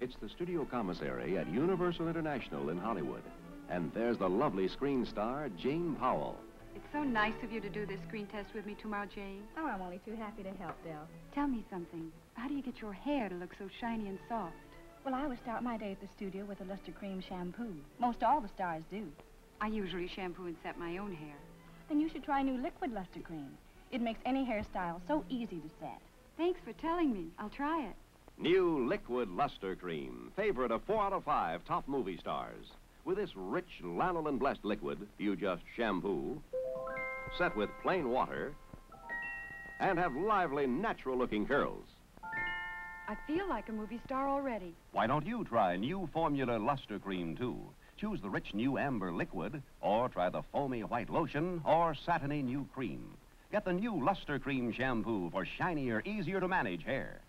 It's the studio commissary at Universal International in Hollywood. And there's the lovely screen star, Jane Powell. It's so nice of you to do this screen test with me tomorrow, Jane. Oh, I'm only too happy to help, Del. Tell me something. How do you get your hair to look so shiny and soft? Well, I always start my day at the studio with a Lustre Creme shampoo. Most all the stars do. I usually shampoo and set my own hair. Then you should try new liquid Lustre Creme. It makes any hairstyle so easy to set. Thanks for telling me. I'll try it. New Liquid Lustre Creme, favorite of four out of five top movie stars. With this rich lanolin blessed liquid, you just shampoo, set with plain water, and have lively, natural looking curls. I feel like a movie star already. Why don't you try new formula Lustre Creme, too? Choose the rich new amber liquid, or try the foamy white lotion, or satiny new cream. Get the new Lustre Creme shampoo for shinier, easier to manage hair.